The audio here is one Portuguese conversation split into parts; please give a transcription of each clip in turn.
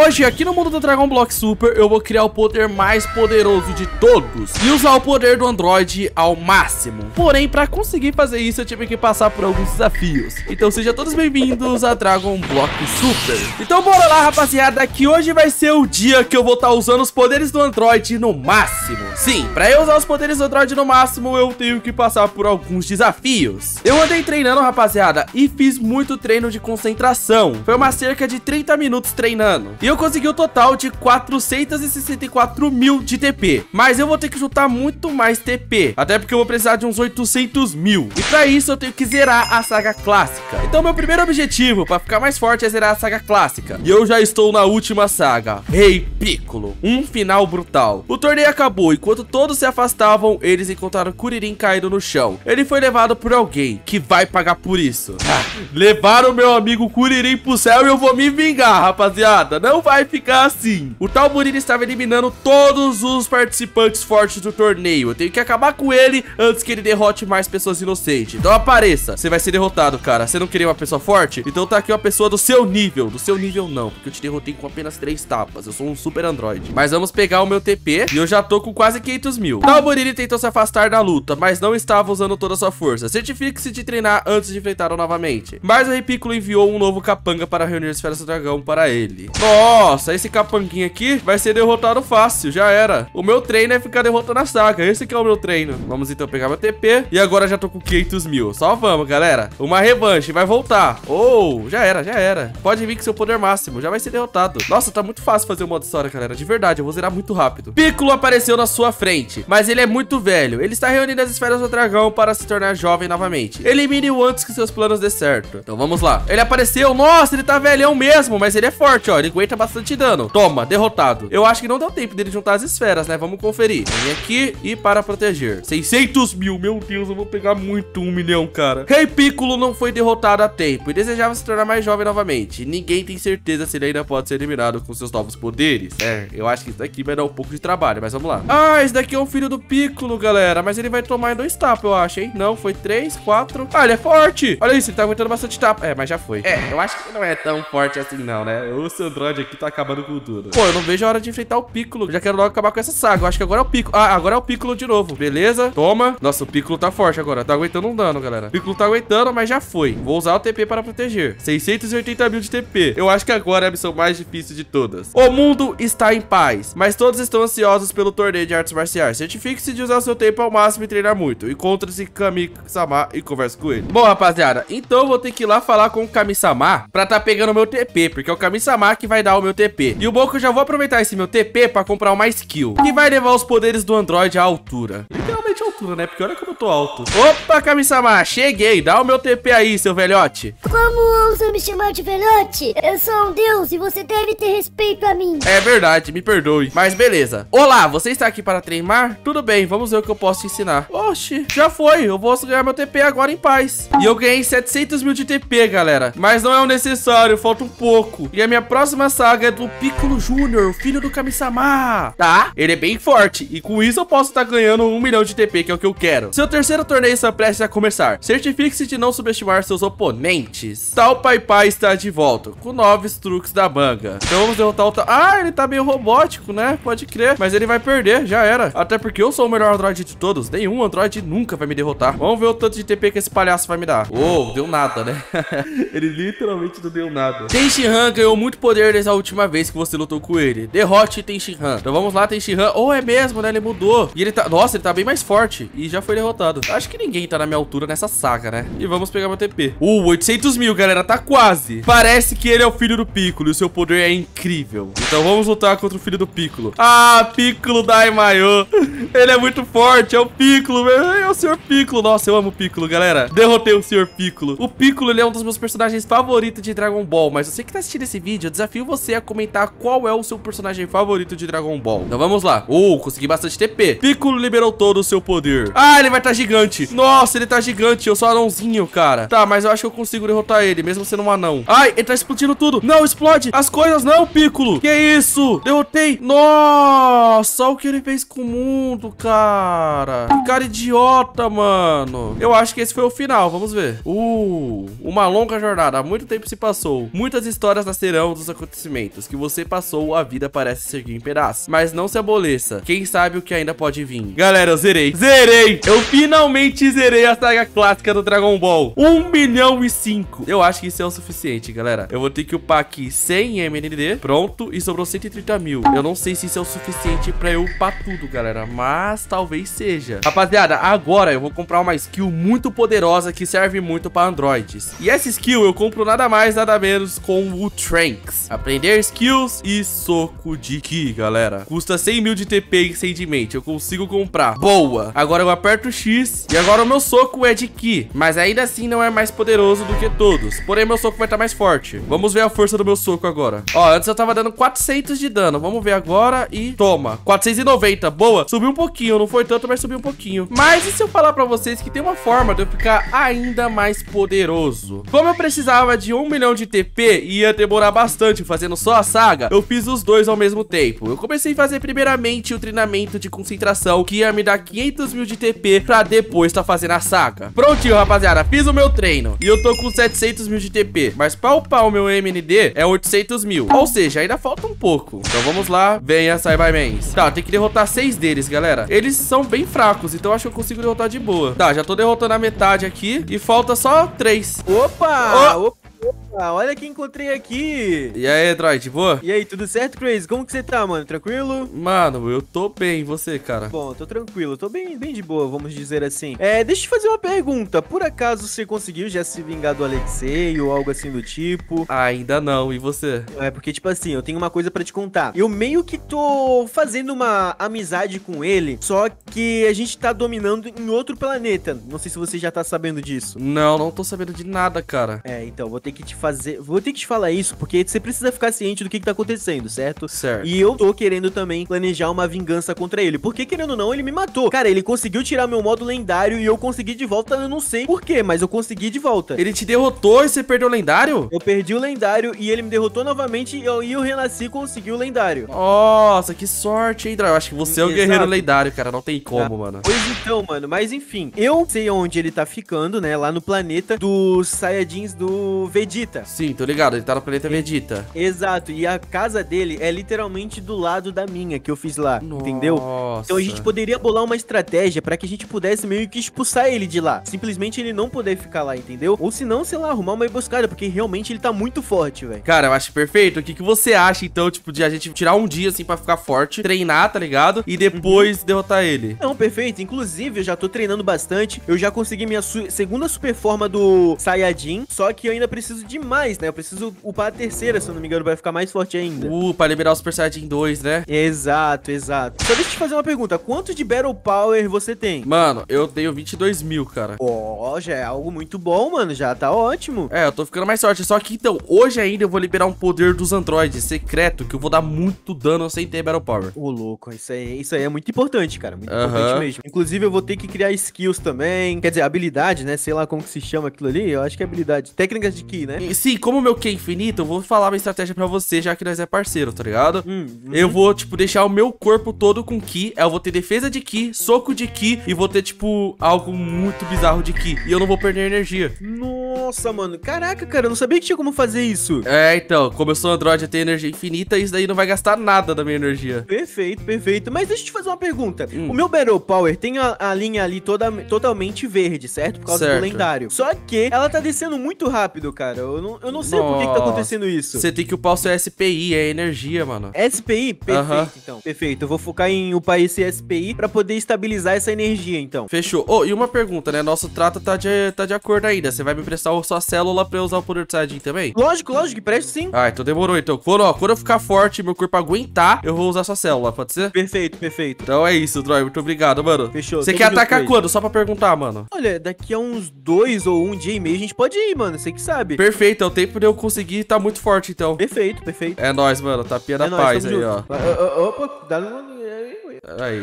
Hoje, aqui no mundo do Dragon Block Super, eu vou criar o poder mais poderoso de todos e usar o poder do Android ao máximo. Porém, para conseguir fazer isso, eu tive que passar por alguns desafios. Então sejam todos bem-vindos a Dragon Block Super. Então bora lá, rapaziada, que hoje vai ser o dia que eu vou estar tá usando os poderes do Android no máximo. Sim, para eu usar os poderes do Android no máximo, eu tenho que passar por alguns desafios. Eu andei treinando, rapaziada, e fiz muito treino de concentração. Foi uma cerca de 30 minutos treinando. E eu consegui o um total de 464 mil de TP. Mas eu vou ter que juntar muito mais TP. Até porque eu vou precisar de uns 800 mil. E pra isso eu tenho que zerar a saga clássica. Então meu primeiro objetivo pra ficar mais forte é zerar a saga clássica. E eu já estou na última saga. Rei Piccolo. Um final brutal. O torneio acabou. Enquanto todos se afastavam, eles encontraram Kuririn caído no chão. Ele foi levado por alguém que vai pagar por isso. Levaram meu amigo Kuririn pro céu e eu vou me vingar, rapaziada. Não não vai ficar assim. O tal Murilo estava eliminando todos os participantes fortes do torneio. Eu tenho que acabar com ele antes que ele derrote mais pessoas inocentes. Então apareça. Você vai ser derrotado, cara. Você não queria uma pessoa forte? Então tá aqui uma pessoa do seu nível. Do seu nível não, porque eu te derrotei com apenas três tapas. Eu sou um super android. Mas vamos pegar o meu TP e eu já tô com quase 500 mil. Tal Murilo tentou se afastar da luta, mas não estava usando toda a sua força. Certifique-se de treinar antes de enfrentá-lo novamente. Mas o Rei Piccolo enviou um novo capanga para reunir as esferas do dragão para ele. Nossa! Nossa, esse capanguinho aqui vai ser derrotado fácil, já era. O meu treino é ficar derrotando a saga, esse aqui é o meu treino. Vamos então pegar meu TP e agora já tô com 500 mil. Só vamos, galera. Uma revanche, vai voltar. Oh, já era, já era. Pode vir com seu poder máximo, já vai ser derrotado. Nossa, tá muito fácil fazer o modo história, galera. De verdade, eu vou zerar muito rápido. Piccolo apareceu na sua frente, mas ele é muito velho. Ele está reunindo as esferas do dragão para se tornar jovem novamente. Elimine-o antes que seus planos dê certo. Então vamos lá. Ele apareceu. Nossa, ele tá velhão mesmo, mas ele é forte, ó. Ele aguenta bastante dano. Toma, derrotado. Eu acho que não deu tempo dele juntar as esferas, né? Vamos conferir. Vem aqui e para proteger. 600 mil. Meu Deus, eu vou pegar muito um milhão, cara. Rei Piccolo não foi derrotado a tempo e desejava se tornar mais jovem novamente. Ninguém tem certeza se ele ainda pode ser eliminado com seus novos poderes. É, eu acho que isso daqui vai dar um pouco de trabalho, mas vamos lá. Ah, esse daqui é o filho do Piccolo, galera. Mas ele vai tomar dois tapas, eu acho, hein? Não, foi três, quatro. Ah, ele é forte. Olha isso, ele tá aguentando bastante tapa. É, mas já foi. É, eu acho que não é tão forte assim, não, né? O seu Android aqui tá acabando tudo. Pô, eu não vejo a hora de enfrentar o Piccolo. já quero logo acabar com essa saga. Eu acho que agora é o Piccolo. Ah, agora é o Piccolo de novo. Beleza? Toma. Nossa, o Piccolo tá forte agora. Tá aguentando um dano, galera. O Piccolo tá aguentando, mas já foi. Vou usar o TP para proteger. 680 mil de TP. Eu acho que agora é a missão mais difícil de todas. O mundo está em paz, mas todos estão ansiosos pelo torneio de artes marciais. Certifique-se de usar seu tempo ao máximo e treinar muito. Encontre-se Kami-sama e converse com ele. Bom, rapaziada, então eu vou ter que ir lá falar com o Kami-sama pra tá pegando meu TP, porque é o Kami-sama que vai dar o meu TP. E o bom que eu já vou aproveitar esse meu TP pra comprar uma skill, que vai levar os poderes do Android à altura. Literalmente à altura, né? Porque olha como eu tô alto. Opa, Kami-sama, cheguei. Dá o meu TP aí, seu velhote. Como ousa me chamar de velhote? Eu sou um deus e você deve ter respeito a mim. É verdade, me perdoe. Mas beleza. Olá, você está aqui para treinar? Tudo bem, vamos ver o que eu posso te ensinar. Oxi, já foi. Eu vou ganhar meu TP agora em paz. E eu ganhei 700 mil de TP, galera. Mas não é o necessário, falta um pouco. E a minha próxima saga é do Piccolo Júnior, filho do Kami-sama. Tá? Ele é bem forte. E com isso eu posso estar tá ganhando um milhão de TP, que é o que eu quero. Seu terceiro torneio está prestes a começar. Certifique-se de não subestimar seus oponentes. Tal Pai Pai está de volta, com novos truques da manga. Então vamos derrotar o tal... Ah, ele tá meio robótico, né? Pode crer. Mas ele vai perder, já era. Até porque eu sou o melhor android de todos. Nenhum android nunca vai me derrotar. Vamos ver o tanto de TP que esse palhaço vai me dar. Oh, deu nada, né? ele literalmente não deu nada. Tenshinhan ganhou muito poder nessa última vez que você lutou com ele. Derrote Tenshinhan. Então vamos lá, Tenshinhan. Oh, é mesmo, né? Ele mudou. E ele tá... Nossa, ele tá bem mais forte. E já foi derrotado. Acho que ninguém tá na minha altura nessa saga, né? E vamos pegar meu TP. Uh, 800 mil, galera. Tá quase. Parece que ele é o filho do Piccolo e o seu poder é incrível. Então vamos lutar contra o filho do Piccolo. Ah, Piccolo Daimayo. Ele é muito forte. É o Piccolo. É o Sr. Piccolo. Nossa, eu amo o Piccolo, galera. Derrotei o Sr. Piccolo. O Piccolo, ele é um dos meus personagens favoritos de Dragon Ball. Mas você que tá assistindo esse vídeo, eu desafio você a comentar comentar qual é o seu personagem favorito de Dragon Ball. Então vamos lá. Uh, consegui bastante TP. Piccolo liberou todo o seu poder. Ah, ele vai estar tá gigante. Nossa, ele tá gigante. Eu sou anãozinho, cara. Tá, mas eu acho que eu consigo derrotar ele, mesmo sendo um anão. Ai, ele tá explodindo tudo. Não, explode. As coisas não, Piccolo. Que isso? Derrotei. Nossa, o que ele fez com o mundo, cara. Que cara idiota, mano. Eu acho que esse foi o final. Vamos ver. Uh, uma longa jornada. Muito tempo se passou. Muitas histórias nascerão dos acontecimentos que você passou, a vida parece seguir em pedaços. Mas não se aboleça. Quem sabe o que ainda pode vir. Galera, zerei. Zerei! Eu finalmente zerei a saga clássica do Dragon Ball. 1 milhão e 5. Eu acho que isso é o suficiente, galera. Eu vou ter que upar aqui 100 MND. Pronto. E sobrou 130 mil. Eu não sei se isso é o suficiente pra eu upar tudo, galera. Mas talvez seja. Rapaziada, agora eu vou comprar uma skill muito poderosa que serve muito pra androides. E essa skill eu compro nada mais, nada menos com o Tranks. Aprender skills e soco de Ki, galera. Custa 100 mil de TP e incendimento. Eu consigo comprar. Boa. Agora eu aperto X e agora o meu soco é de Ki. Mas ainda assim não é mais poderoso do que todos. Porém, meu soco vai estar mais forte. Vamos ver a força do meu soco agora. Ó, antes eu tava dando 400 de dano. Vamos ver agora e toma. 490. Boa. Subiu um pouquinho. Não foi tanto, mas subiu um pouquinho. Mas e se eu falar pra vocês que tem uma forma de eu ficar ainda mais poderoso? Como eu precisava de um milhão de TP e ia demorar bastante fazendo só a saga, eu fiz os dois ao mesmo tempo. Eu comecei a fazer primeiramente o treinamento de concentração, que ia me dar 500 mil de TP pra depois tá fazendo a saga. Prontinho, rapaziada. Fiz o meu treino. E eu tô com 700 mil de TP. Mas pra upar o meu MND é 800 mil. Ou seja, ainda falta um pouco. Então vamos lá. Venha, Cybermans. Tá, tem que derrotar seis deles, galera. Eles são bem fracos, então acho que eu consigo derrotar de boa. Tá, já tô derrotando a metade aqui. E falta só três. Opa! Oh. Opa! Opa, olha quem encontrei aqui. E aí, Droid, boa? E aí, tudo certo, Crazy? Como que você tá, mano? Tranquilo? Mano, eu tô bem, e você, cara? Bom, tô tranquilo, tô bem, bem de boa, vamos dizer assim. É, deixa eu te fazer uma pergunta. Por acaso você conseguiu já se vingar do Alexei ou algo assim do tipo? Ainda não, e você? É, porque, tipo assim, eu tenho uma coisa pra te contar. Eu meio que tô fazendo uma amizade com ele, só que a gente tá dominando em outro planeta. Não sei se você já tá sabendo disso. Não, não tô sabendo de nada, cara. É, então, vou ter que te fazer. Vou ter que te falar isso, porque você precisa ficar ciente do que, que tá acontecendo, certo? Certo. E eu tô querendo também planejar uma vingança contra ele. Porque, querendo ou não, ele me matou. Cara, ele conseguiu tirar meu modo lendário e eu consegui de volta. Eu não sei por quê, mas eu consegui de volta. Ele te derrotou e você perdeu o lendário? Eu perdi o lendário e ele me derrotou novamente e eu, e eu renasci e consegui o lendário. Nossa, que sorte, hein, Dra? Eu acho que você é o guerreiro lendário, cara. Não tem como, mano. Pois então, mano, mas enfim, eu sei onde ele tá ficando, né? Lá no planeta dos Saiyajins do Vegeta. Sim, tô ligado. Ele tá no planeta Vegeta. Exato, e a casa dele é literalmente do lado da minha que eu fiz lá, entendeu? Nossa. Então a gente poderia bolar uma estratégia pra que a gente pudesse meio que expulsar ele de lá. Simplesmente ele não poder ficar lá, entendeu? Ou se não, sei lá, arrumar uma emboscada, porque realmente ele tá muito forte, velho. Cara, eu acho perfeito. O que, que você acha, então, tipo, de a gente tirar um dia, assim, pra ficar forte, treinar, tá ligado? E depois derrotar ele? Não, perfeito. Inclusive, eu já tô treinando bastante. Eu já consegui minha su- segunda super forma do Saiyajin. Só que eu ainda preciso de mais, né? Eu preciso upar a terceira, se eu não me engano, vai ficar mais forte ainda. Uh, pra liberar o Super Saiyajin 2, né? Exato, exato. Só deixa eu te fazer uma pergunta. Quanto de Battle Power você tem? Mano, eu tenho 22 mil, cara. Ó, já é algo muito bom, mano. Já tá ótimo. É, eu tô ficando mais sorte. Só que, então, hoje ainda eu vou liberar um poder dos androides secreto que eu vou dar muito dano sem ter Battle Power. Ô, louco, isso aí, isso aí é muito importante, cara. Muito Aham. importante mesmo. Inclusive, eu vou ter que criar skills também. Quer dizer, habilidade, né? Sei lá como que se chama aquilo ali. Eu acho que é habilidade. Técnicas de Ki, né? Sim, como o meu Ki é infinito, eu vou falar uma estratégia pra você, já que nós é parceiro, tá ligado? Hum, hum. Eu vou, tipo, deixar o meu corpo todo com Ki. Eu vou ter defesa de Ki, soco de Ki e vou ter, tipo, algo muito bizarro de Ki. E eu não vou perder energia. Nossa, mano. Caraca, cara, eu não sabia que tinha como fazer isso. É, então, como eu sou Android e tenho energia infinita, isso daí não vai gastar nada da minha energia. Perfeito, perfeito. Mas deixa eu te fazer uma pergunta. Hum. O meu Battle Power tem a, a linha ali toda, totalmente verde, certo? Por causa Certo. do lendário. Só que ela tá descendo muito rápido, cara. Eu não, eu não sei por que, que tá acontecendo isso. Você tem que upar o seu SPI, é energia, mano. SPI? Perfeito, Aham. então. Perfeito. Eu vou focar em upar esse SPI pra poder estabilizar essa energia, então. Fechou. Oh, e uma pergunta, né? Nosso trato tá de, tá de acordo ainda. Você vai me emprestar a sua célula pra eu usar o poder do Saiyajin também? Lógico, lógico, que presta sim. Ah, então demorou. Então, quando, ó, quando eu ficar forte e meu corpo aguentar, eu vou usar sua célula, pode ser? Perfeito, perfeito. Então é isso, Droid. Muito obrigado, mano. Fechou, Você quer atacar quando? Só pra perguntar, mano. Olha, daqui a uns dois ou um dia e meio a gente pode ir, mano. Você que sabe. Perfeito, é o tempo de eu conseguir tá muito forte, então. Perfeito, perfeito. É nóis, mano. Tapinha da É nóis, paz aí, junto. ó. Opa, dá no... Aí,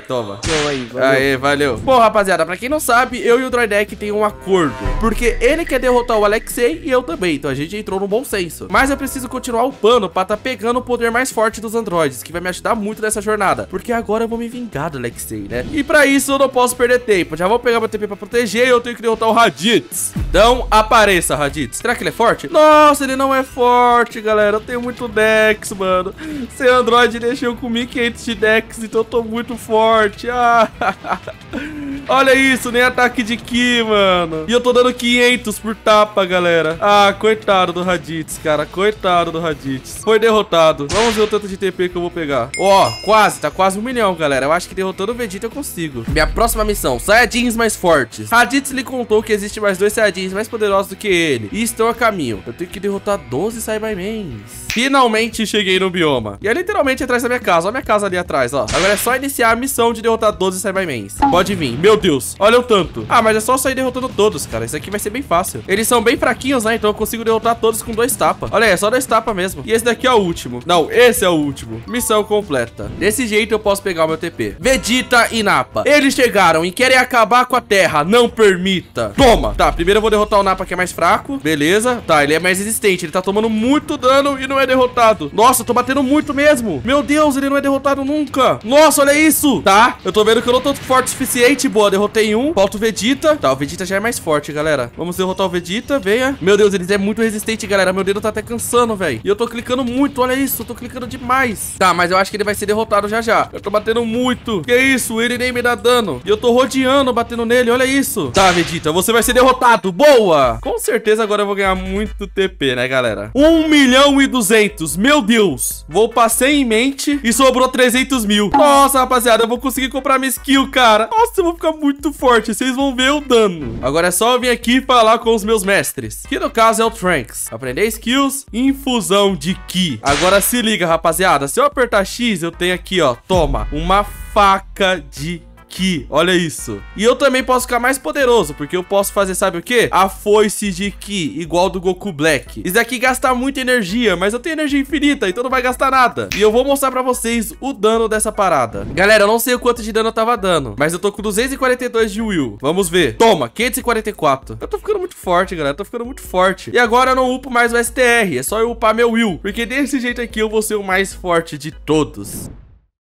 toma. Então aí, valeu. Aê, valeu. Bom, rapaziada, pra quem não sabe, eu e o Droidek tem um acordo. Porque ele quer derrotar o Alexei e eu também. Então a gente entrou no bom senso. Mas eu preciso continuar upando pra tá pegando o poder mais forte dos androides, que vai me ajudar muito nessa jornada. Porque agora eu vou me vingar do Alexei, né? E pra isso eu não posso perder tempo. Já vou pegar meu TP pra proteger e eu tenho que derrotar o Raditz. Então apareça, Raditz. Será que ele é forte? Nossa, ele não é forte, galera. Eu tenho muito Dex, mano. Ser Android deixou com 1500 de Dex, então eu tô muito forte. Ah. Olha isso, nem ataque de Ki, mano. E eu tô dando 500 por tapa, galera. Ah, coitado do Raditz, cara. Coitado do Raditz. Foi derrotado. Vamos ver o tanto de TP que eu vou pegar. Ó, oh, quase. Tá quase um milhão, galera. Eu acho que derrotando o Vegeta eu consigo. Minha próxima missão. Saiyajins mais fortes. Raditz lhe contou que existe mais dois Saiyajins mais poderosos do que ele. E estão a caminho. Eu tenho que derrotar 12 Saibamens. Finalmente cheguei no bioma. E é literalmente atrás da minha casa. Olha a minha casa ali atrás, ó. Agora é só iniciar a missão de derrotar 12 Saibamens. Pode vir. Meu Deus. Olha o tanto. Ah, mas é só sair derrotando todos, cara. Isso aqui vai ser bem fácil. Eles são bem fraquinhos, né? Então eu consigo derrotar todos com dois tapas. Olha aí, é só dois tapas mesmo. E esse daqui é o último. Não, esse é o último. Missão completa. Desse jeito eu posso pegar o meu TP. Vegeta e Napa. Eles chegaram e querem acabar com a Terra. Não permita. Toma. Tá, primeiro eu vou derrotar o Napa que é mais fraco. Beleza. Tá, ele é mais resistente. Ele tá tomando muito dano e não é derrotado. Nossa, eu tô batendo muito mesmo. Meu Deus, ele não é derrotado nunca. Nossa, olha isso. Tá, eu tô vendo que eu não tô forte o suficiente. Boa, derrotei um. Falta o Vegeta. Tá, o Vegeta já é mais forte, galera. Vamos derrotar o Vegeta. Venha. Meu Deus, ele é muito resistente, galera. Meu dedo tá até cansando, velho. E eu tô clicando muito, olha isso. Eu tô clicando demais. Tá, mas eu acho que ele vai ser derrotado já já. Eu tô batendo muito. Que isso? Ele nem me dá dano. E eu tô rodeando, batendo nele. Olha isso. Tá, Vegeta, você vai ser derrotado. Boa. Com certeza agora eu vou ganhar muito TP, né, galera? 1 milhão e 200. Meu Deus. Vou passar em mente e sobrou 300 mil. Nossa, rapaziada, eu vou conseguir comprar minha skill, cara. Nossa, eu vou ficar muito forte. Vocês vão ver o dano. Agora é só eu vir aqui falar com os meus mestres. Que no caso é o Trunks. Aprender skills, infusão de Ki. Agora se liga, rapaziada. Se eu apertar X, eu tenho aqui, ó. Toma, uma faca de Ki. Olha isso. E eu também posso ficar mais poderoso, porque eu posso fazer, sabe o quê? A foice de Ki, igual do Goku Black. Isso daqui gasta muita energia, mas eu tenho energia infinita, então não vai gastar nada. E eu vou mostrar pra vocês o dano dessa parada. Galera, eu não sei o quanto de dano eu tava dando, mas eu tô com 242 de Will. Vamos ver. Toma, 544. Eu tô ficando muito forte, galera. Eu tô ficando muito forte. E agora eu não upo mais o STR, é só eu upar meu Will, porque desse jeito aqui eu vou ser o mais forte de todos.